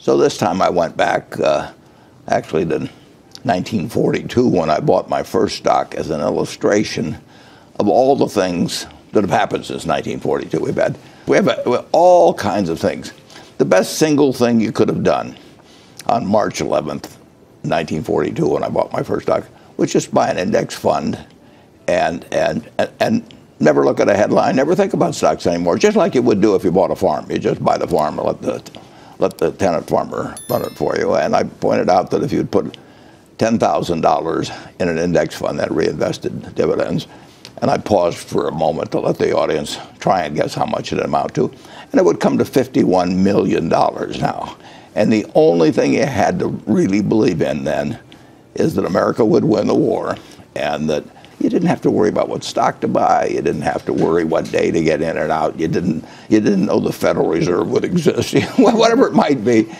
So this time I went back, uh, actually to 1942 when I bought my first stock as an illustration of all the things that have happened since 1942. We've had we have, have all kinds of things. The best single thing you could have done on March 11th, 1942, when I bought my first stock, was just buy an index fund and and and, and never look at a headline, never think about stocks anymore. Just like you would do if you bought a farm, you just buy the farm and let the let the tenant farmer run it for you. And I pointed out that if you'd put $10,000 in an index fund that reinvested dividends, and I paused for a moment to let the audience try and guess how much it amount to, and it would come to $51 million now. And the only thing you had to really believe in then is that America would win the war and that you didn't have to worry about what stock to buy. You didn't have to worry what day to get in and out. You didn't, you didn't know the Federal Reserve would exist, whatever it might be.